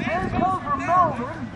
hands over Melvin.